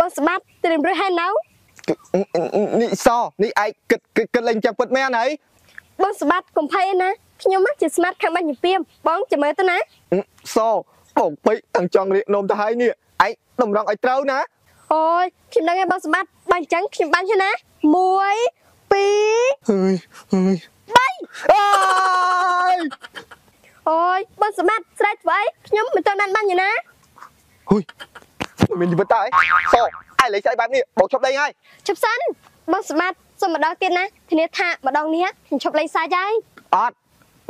បងស្បាត់ត្រៀមរួចហើយនៅនេះសនេះឯងគិតគិតគិតលេងចឹងពិតមែនអីបងស្បាត់កុំភ័យណាខ្ញុំជាស្មាតខាងបាញ់ពីមបងចាំមើលទៅណាសបងពេកទាំងចង់រៀកនំទៅហើយនេះឯងតម្រង់ឲ្យត្រូវណាអូយខ្ញុំដឹងហើយបងស្បាត់បាញ់ចឹងខ្ញុំបាញ់ហើយណា1 2ហើយហើយ3អើយអូយបងស្បាត់ស្រែកធ្វើអីខ្ញុំមិនទាន់បានបាញ់ទេណាហ៊ុយ មានជីវិតតើអីសឯងលេងស្អីបែបនេះបងឈប់លេងហើយជប់សិនបងស្បាត់សុំម្ដងទៀតណាធានាថាម្ដងនេះខ្ញុំឈប់លេងសាច់ហើយអត់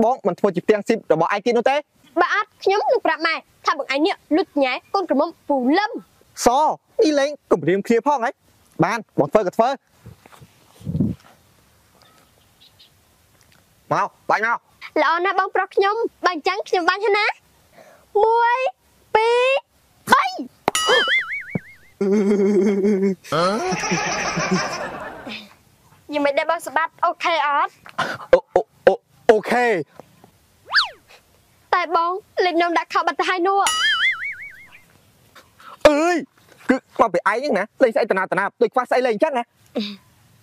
បងមិនធ្វើជាផ្ទាំងស៊ីបរបស់ឯងទៀតនោះទេបើអត់ខ្ញុំនឹងប្រាប់ម៉ែថាបងឯងនេះលុចញ៉ែកូនក្រមុំពូលឹមសនេះលេងគម្រាមគ្នាផងហ៎បានបងធ្វើក៏ធ្វើមកបាញ់មកល្អណាស់បងប្រុសខ្ញុំបើអញ្ចឹងខ្ញុំបាញ់ហើយណា1 យ៉ាងមិនដែរបងស្បាត់អូខេអត់អូអូអូអូខេតែបងលេខនំដាក់ខោបាត់ទៅហើយនោះអើយគឺមកពីឯងហ្នឹងណាលេងស្អីតាណាតាណាដូចខ្វះស្អីលេងអញ្ចឹងណា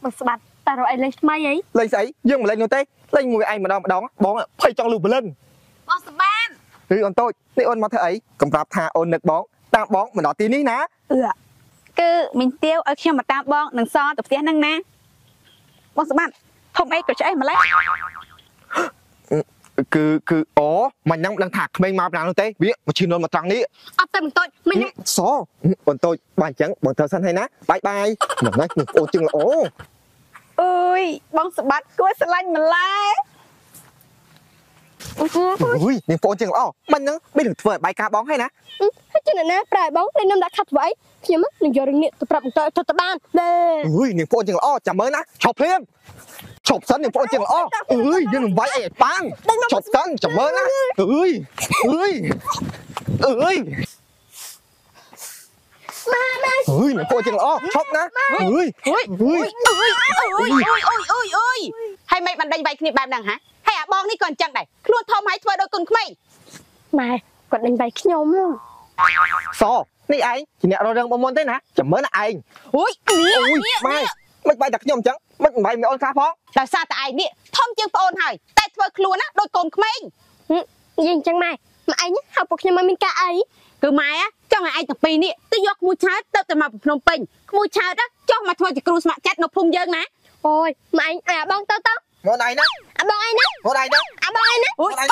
បងស្បាត់តែរកអីលេងថ្មីអីលេងស្អីយើងមិនលេងនោះទេលេងមួយឯងម្ដងម្ដងបងភ័យចង់លូបលិនបងស្បាត់ឬអូនតូចនេះអូនមកធ្វើអីកំប្រាប់ថាអូននឹកបងតាមបងមកដល់ទីនេះណាអឺ គឺមីងទាវឲ្យខ្ញុំមកតាមបងនឹងសទៅផ្ទះហ្នឹងណាបងសម្បត្តិធំអីក៏ឆ្អេះម្លេះគឺគឺអូមិនហ្នឹងមិនដឹងថាក្មេងមកពីណានោះទេវាមកឈឺនន់មកត្រង់នេះអត់ទៅមិនតូចមិញខ្ញុំសអូនតូចបើអញ្ចឹងបងត្រូវសិនហើយណាបាយបាយហ្នឹងណាបងអូនជឹងល្អអើយបងសម្បត្តិគួរស្រឡាញ់ម្លេះអឺហឺអុយនាងបងអូនជឹងល្អមិនហ្នឹងមាននឹងធ្វើឲ្យបាយការបងហើយណាហើយ ជាអ្នកណាប្រែបងលេខនំដាក់ខាត់ធ្វើអីខ្ញុំនឹងយករឿងនេះទៅប្រាប់បន្តទៅទៅបានដេអុយនាងបងអូនជឹងល្អចាំមើលណាឈប់ភ្លាមឈប់សិននាងបងអូនជឹងល្អអើយយើងនឹងវាយអីឲ្យប៉ាងឈប់សិនចាំមើលណាអើយអើយអើយម៉ែម៉ែអើយនាងបងអូនជឹងល្អឈប់ណាអើយអើយអើយអើយអើយអើយអើយអើយអើយហើយមិនបានដេញវាយគ្នាបែបហ្នឹងហ៎ហើយអាបងនេះក៏អញ្ចឹងដែរខ្លួនធំហើយធ្វើដោយកូនក្មេងម៉ែគាត់ដេញបាយខ្ញុំ សនេះឯងជាអ្នករករឿងបងមុនទេណាចាំមើលណាឯងអើយនេះអូយម៉ែមិនបាយតែខ្ញុំអញ្ចឹងមិនបាយមីអូនខ្លះផងដោយសារតែឯងនេះធំជាងប្អូនហើយតែធ្វើខ្លួនណាដូចកូនក្មេងនិយាយអញ្ចឹងម៉ែម៉ែឯងហៅពួកខ្ញុំមកមានការអីគឺម៉ែចង់ឲ្យឯងទាំងពីរនេះទៅយកក្មួយឆើតទៅតែមកពីភ្នំពេញក្មួយឆើតចុះមកធ្វើជាគ្រូស្ម័គ្រចិត្តនៅភូមិយើងណាអូយម៉ែឯងអាបងទៅទៅមកឯងណាអាបងឯងណាមកឯងណាអាបងឯងណាអូយទៅ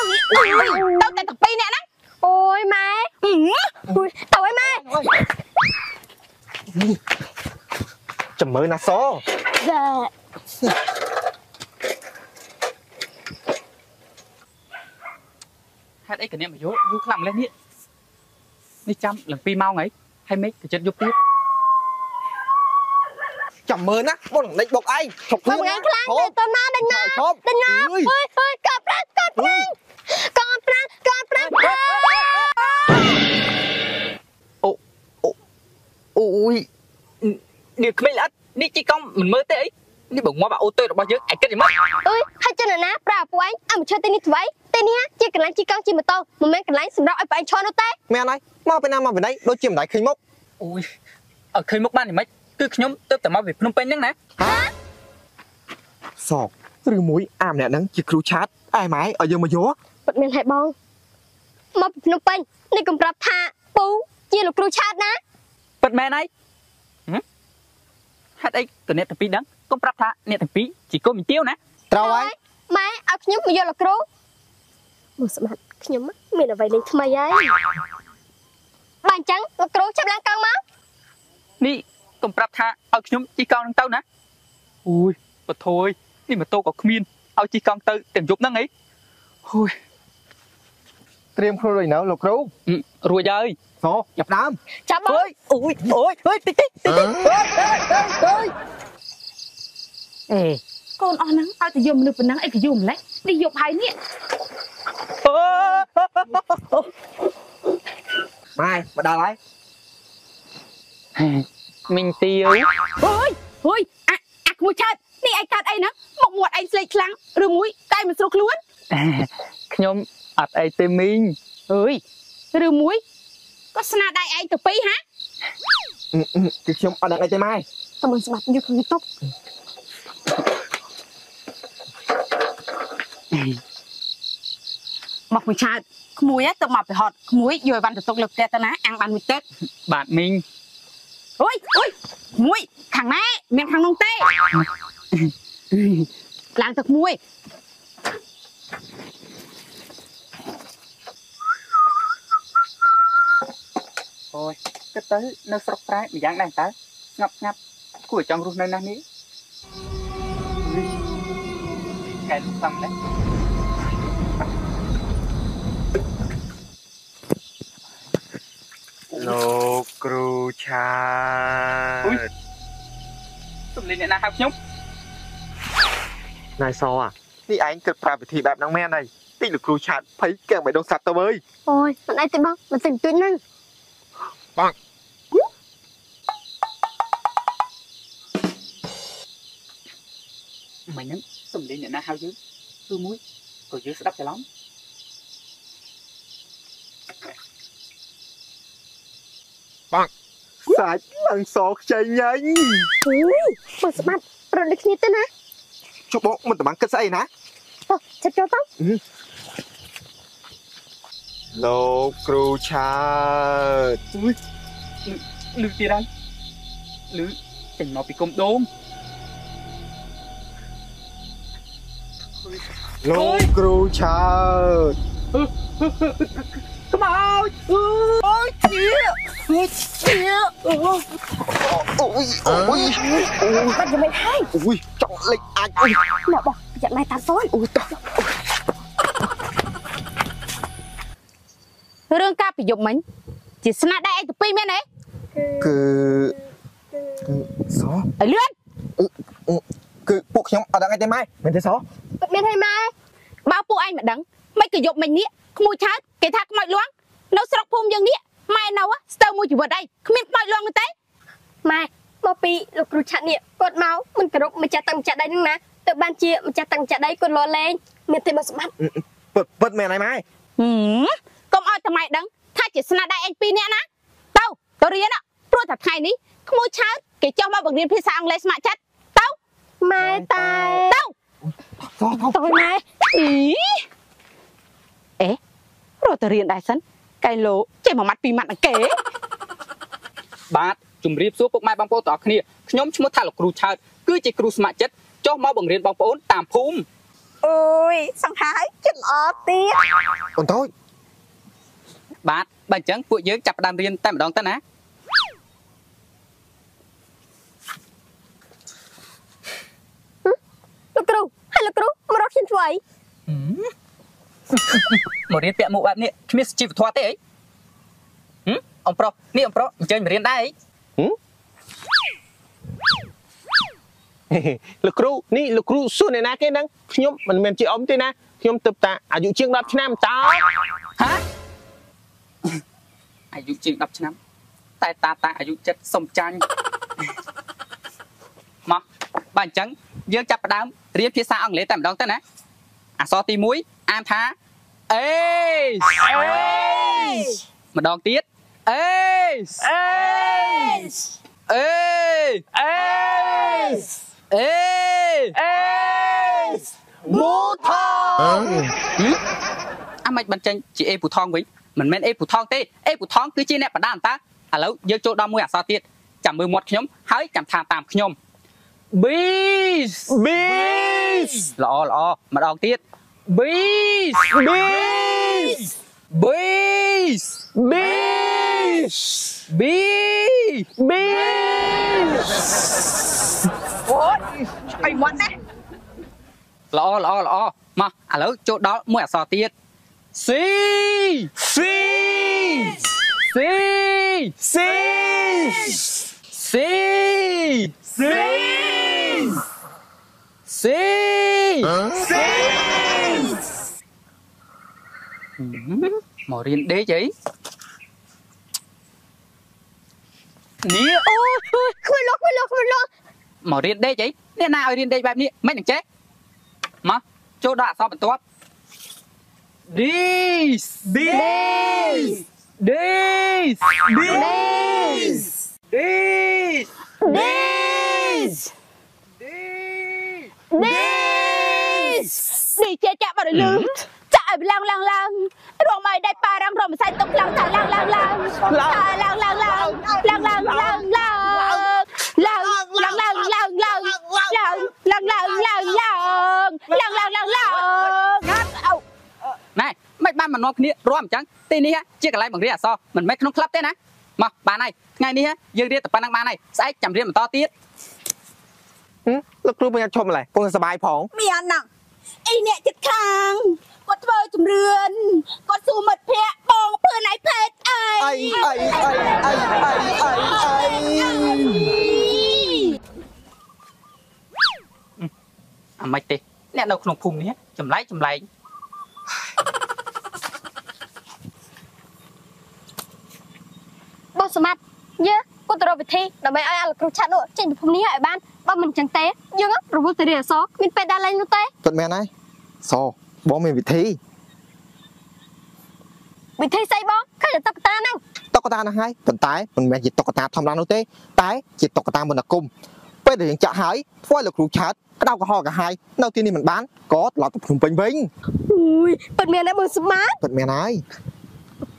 តែទាំងពីរនាក់ណា អូយម៉ែអូយទៅឲ្យម៉ែចាំមើលណាសចាហេតុអីកញ្ញាមកយកយូរខ្លាំងម្លេះនេះនេះចាំឡើង2ម៉ោងហើយហើយមេឃក៏ចិត្តយប់ទៀតចាំមើលណាបងដេញបុកឯងឈប់បងឯងខ្លាំងទៅទៅណាដេញណាឈប់ដេញណាអើយអើយកោតប្រាំកោតប្រាំកោ អូយនេះក្មេងល្អិតនេះជីកង់មិនមើលទេអីនេះបើងាប់អាអូតូរបស់យើងឯងគិតយ៉ាងម៉េចអើយហើយចិនណាប្រាពួកឯងអើមកឈើទីនេះធ្វើអីទីនេះជាកន្លែងជីកង់ជិះម៉ូតូមិនមែនកន្លែងសម្រាប់ឲ្យបងឯងឈរនោះទេមែនហើយមកពីណាមកពីណីដូចជាមិនដាច់ឃើញមុខអូយអត់ឃើញមុខបានយ៉ាងម៉េចគឺខ្ញុំទៅតែមកពីភ្នំពេញហ្នឹងណាសកឬមួយអាម្នាក់ហ្នឹងជាគ្រូឆាតអែម៉ែឲ្យយើងមកយកពិតមានហើយបងមកពីភ្នំពេញនេះកំប្រាប់ថាពូជាលោកគ្រូឆាតណា ពិតមែនហើយហឹមហេតុអីក៏អ្នកទាំងពីរដឹងកុំប្រាប់ថាអ្នកទាំងពីរជីកូនមីទាវណាត្រូវហើយម៉ែឲ្យខ្ញុំមកយកលោកគ្រូមកស្មាត់ខ្ញុំមានអ្វីលេងថ្មីហើយបើអញ្ចឹងលោកគ្រូចាប់ឡើងកង់មកនេះកុំប្រាប់ថាឲ្យខ្ញុំជីកង់ហ្នឹងទៅណាអូយបថយនេះម៉ូតូក៏គ្មានឲ្យជីកង់ទៅទាំងយប់ហ្នឹងអីអូយ ត្រៀមខ្លួនរួចនៅលោកគ្រូហឹមរួចហើយសចាប់ដើមចាប់បងអើយអូយអូយអើយតិចតិចតិចតិចអេកូនអស់ហ្នឹងឲ្យទៅយកមនុស្សប៉ុណ្ណឹងអីក៏យកម្លេះនេះយកហើយនេះអើម៉ែមកដល់ហើយមីងទាវអើយអើយអាអាក្មួយឆើតនេះឯងកាត់អីហ្នឹងមកមាត់ឯងស្លេកខ្លាំងឬមួយតែមិនស្រួលខ្លួនខ្ញុំ អត់អីទេមីងអើយឬមួយក៏ស្នាដៃឯងទៅពីរហាអឺអឺគឺខ្ញុំអត់ដឹងអីទេម៉ែតើមើលសម្បត្តិយកក្នុងតុកមកមួយឆាតក្មួយទៅមកប្រហត់ក្មួយយកអីវ៉ាន់ទៅទុកលើផ្ទះទៅណាអាំងបានមួយទឹកបាទមីងអូយអូយមួយខាងណាមានខាងនោះទេឡើងទឹកមួយ អូយគិតទៅនៅស្រុកប្រែម្យ៉ាងដែរតើស្ងប់ស្ងាត់គួរឲ្យចង់រស់នៅណាស់នេះនេះកែលោកសំដែរលោកគ្រូឆាសំលេងអ្នកណាហៅខ្ញុំណៃសអានេះឯងគិតប្រាប់វិធីបែបហ្នឹងមែនហើយតិចលោកគ្រូឆាតភ័យកាំងបេះដូងស្លាប់ទៅអើយអូយមិនអីទេបងមិនទិញទួចហ្នឹង មិញហ្នឹងសំលេងអ្នកណាហៅយើងគឺមួយក៏យើងស្ដាប់ច្រឡំសាច់ឡើងសខ្ចីញ៉ាញ់អូយមើលសម្បត្តិប្រត់ដូចគ្នាទៅណាជប់បងមិនតំងគិតស្អីណាចុះចិត្តចូលទៅ លោកគ្រូឆាតលឺទៀតហើយលឺចេញមកពីគុំដូងលោកគ្រូឆាតខ្មោចអូយជាអូយជាអូយអូយអូយបាត់យ៉ាងម៉េចហើយអូយចង់លេចអាចអូយអ្នកបោះប្រយ័ត្នដៃតាមសូនអូយតោះ រឿងការប្រយុទ្ធមិញជាស្នាដៃឯកពីរមែនទេគឺសឲ្យលឿនគឺពួកខ្ញុំអត់ដឹងអីទេម៉ែមែនទេសពិតមានហើយម៉ែបើពួកឯងមិនដឹងមិនក៏យប់មិញនេះក្មួយឆើតគេថាខ្មោចលួងនៅស្រុកភូមិយើងនេះម៉ែនៅស្ទើរមួយជីវិតអីគ្មានខ្មោចលួងនោះទេម៉ែមកពីលោកគ្រូឆាត់នេះគាត់មកមិនគោរពម្ចាស់តាំងម្ចាស់ដៃហ្នឹងណាទៅបានជាម្ចាស់តាំងម្ចាស់ដៃគាត់លរលែងមានទេមកសម្បត្តិពិតពិតមែនហើយម៉ែហឹមកុំឲ្យតែម៉ែដឹង ថាជាស្នាដៃឯងពីរនាក់ណាទៅទៅរៀនព្រោះតែថ្ងៃនេះក្មួយឆើតគេចុះមកបង្រៀនភាសាអង់គ្លេសស្ម័គ្រចិត្តទៅម៉ែតែទៅសោះទៅម៉ែអីអេរត់ទៅរៀនដែរសិនកែលោចេះមួយម៉ាត់ពីរម៉ាត់នឹងគេបាទជំរាបសួរពុកម៉ែបងប្អូនទាំងអស់គ្នាខ្ញុំឈ្មោះថាលោកគ្រូឆើតគឺជាគ្រូស្ម័គ្រចិត្តចុះមកបង្រៀនបងប្អូនតាមភូមិអូយសង្ហាយចិត្តល្អទៀតអូនតូច បាទបើអញ្ចឹងពួកយើងចាប់ផ្ដើមរៀនតែម្ដងទៅណាលោកគ្រូហើយលោកគ្រូមករកខ្ញុំធ្វើអីមករៀនពាក់មុខបែបនេះគ្មានសុជីវធម៌ទេអីហឹមអំប្រុសនេះអំប្រុសអញ្ជើញមករៀនដែរអីលោកគ្រូនេះលោកគ្រូសួរអ្នកណាគេហ្នឹងខ្ញុំមិនមែនជាអ៊ំទេណាខ្ញុំទៅតាអាយុជាង10ឆ្នាំតើហា អាយុជាង10ឆ្នាំ តែតាតាអាយុ7សុំចាញ់មកបើអញ្ចឹងយើងចាប់ផ្ដើមរៀនភាសាអង់គ្លេសតែម្ដងទៅណាអក្សរទី1អានថាអេសម្ដងទៀតអេអេអេអេអេអេមូថងអាមិនបញ្ចេញជាអេពូថងវិញ មិនមែនអេពូថងទេអេពូថងគឺជាអ្នកបដាអន្តើឥឡូវយើងចូលដល់មួយអក្សរទៀតចាំមើលមាត់ខ្ញុំហើយចាំថាតាមខ្ញុំ bees ប៊ីសល្អល្អម្ដងទៀត bees ប៊ីស bees ប៊ីស bee ប៊ីសអូយអីមាត់ណាល្អល្អល្អមកឥឡូវចូលដល់មួយអក្សរទៀត C ស៊ី C ស៊ី C ស៊ី C មករៀនដេកអីនេះអូយអូយគ្មានលោកគ្មានលោកគ្មានលោកមករៀនដេក This This This This This. This This. This នេះជាចាក់បរិលឺចាក់ឲ្យឡើងឡើងឡើងរងមកដៃប៉ារាំងរំសាយទុកឡើងថាឡើងឡើងឡើងឡើងឡើងឡើងឡើងឡើងឡើងឡើងឡើងឡើងឡើងឡើងឡើងឡើងឡើង នបានមកនាំគ្នារួមអញ្ចឹងទីនេះជាកន្លែងបង្រៀនអក្សរមិនមែនក្នុងក្លឹបទេណាមកបានហើយថ្ងៃនេះយើងរៀនតែប៉ុណ្្នឹងបានហើយស្អែកចាំរៀនបន្តទៀតហឹមលោកគ្រូមិនអាចឈប់ម្ល៉េះពងសប្បាយផងមានណាស់អីអ្នកចិត្តខាងគាត់ធ្វើជំរឿនគាត់សួរមិត្តភ័ក្តិបងធ្វើណៃភេទអីអីអីអីអីអីអីអីអាមិនទេអ្នកនៅក្នុងភូមិនេះចម្លែកចម្លែក បងសម ត្ថយើពុទ្ធរកវិធីដើម្បីឲ្យអាលោកគ្រូឆាត់នោះចេញពីភូមិនេះឲ្យបានបើមិនចឹងទេយើងរវល់តែរៀនអក្សរគ្មានពេលដើរលេងនោះទេពិតមែនហើយសបងមានវិធីវិធីស្អីបងឃើញតែតុក្កតាហ្នឹងតុក្កតាហ្នឹងហើយប៉ុន្តែមិនមែនជាតុក្កតាធម្មតានោះទេ តែជាតុក្កតាមន្តអាគមពេលដែលយើងចាក់ហើយធ្វើឲ្យលោកគ្រូឆាតក្តៅក្រហល់កាហាយនៅទីនេះមិនបានក៏ត្រឡប់ទៅភ្នំពេញវិញអូយពិតមែនទេបងសមត្ថពិតមែនហើយ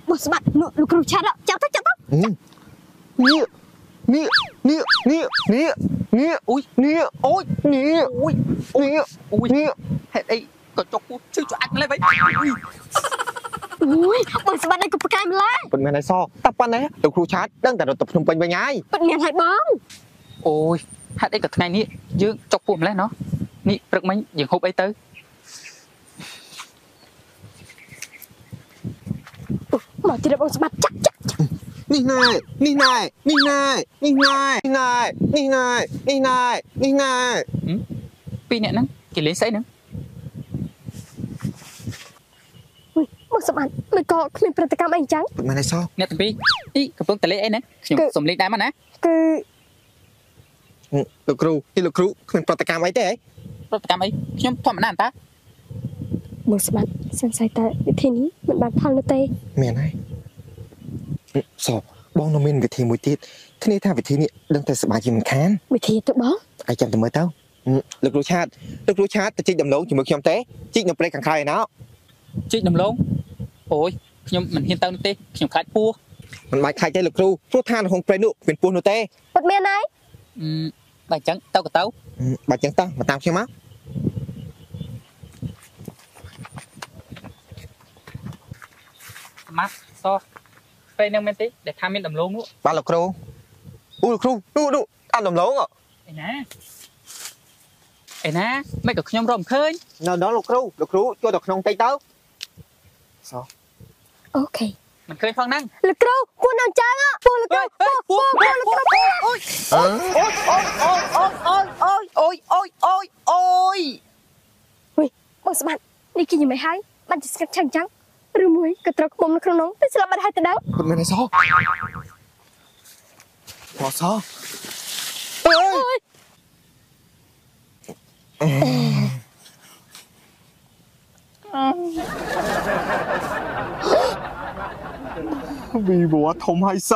បងសមត្ថលោកលោកគ្រូឆាត់ចាប់ទៅចាប់ទៅហឹម នេះនេះនេះនេះនេះនេះអុយនេះអូយនេះអុយនេះអូយនេះហេតុអីក៏ចុកពោះជឿចអាចម្លេះវិញអូយបងសមត្ថនេះក៏ប្រកែកម្ល៉េះពិតមែនហើយសតែប៉ុណ្ណេះលោកគ្រូឆាតដឹងតែរត់ទៅភ្នំពេញវិញហើយពិតមែនហើយបងអូយហេតុអីក៏ថ្ងៃនេះយើងចុកពោះម្លេះណោះនេះព្រឹកមិញយើងហូបអីទៅមកទីរបងសមត្ថចាក់ចាក់ នេះណែនេះណែនេះណែនេះណែនេះណែនេះណែនេះណែនេះណែពីរអ្នកហ្នឹងគេលេងស្អីហ្នឹងបងសមត្ថមិនក៏គ្មានប្រតិកម្មអីអញ្ចឹងពិតមែនហើយសអ្នកទាំងពីរនេះកំពុងតែលេងអីហ្នឹងខ្ញុំគឺសុំលេងដែរមកណាគឺលោកគ្រូនេះលោកគ្រូគ្មានប្រតិកម្មអីទេហ៎ប្រតិកម្មអីខ្ញុំធម្មតាអន្តតាបងសមត្ថសង្ស័យតែវិធីនេះមិនបានផលនោះទេមានហើយ សបងនៅមានវិធីមួយទៀតគ្នាថាវិធីនេះដឹងតែសប្បាយជាមិនខានវិធីទៅបងអាចចាំទៅមើលទៅលោកគ្រូឆាតលោកគ្រូឆាតទៅជីកដំឡូងជាមួយខ្ញុំទេជីកនៅព្រៃខាងក្រៅឯណោជីកដំឡូងអូយខ្ញុំមិនហ៊ានទៅនោះទេខ្ញុំខ្លាចពស់មិនបាច់ខាច់ទេលោកគ្រូព្រោះថានៅក្នុងព្រៃនោះគ្មានពស់នោះទេពិតមែនហើយអឺបើអញ្ចឹងទៅក៏ទៅបើចឹងតោះមកតាមខ្ញុំមកម៉ាត់សោះ ពេលហ្នឹងមែនទេដែលថាមានដំឡូងនោះបាទលោកគ្រូអូលោកគ្រូនោះនោះអាដំឡូងឯណាឯណាមិនក៏ខ្ញុំរកមិនឃើញនៅដល់លោកគ្រូលោកគ្រូចូលទៅក្នុងតិចទៅអូខេមិនឃើញផងហ្នឹងលោកគ្រូគួរនៅអញ្ចឹងពូលោកគ្រូពូពូពូលោកគ្រូពូអូយអូយអូយអូយអូយអូយអូយអូយអូយអូយបងស្មាត់នេះគេយ៉ាងម៉េចហើយបានជាស្កាត់ឆឹងអញ្ចឹង ឬមួយក៏ត្រូវខ្មុំនៅក្នុងនោះទៅស្លាប់បាត់ហើយទៅដឹងពិតមែនហើយសមកសអើយវីវ៉ាធំហើយស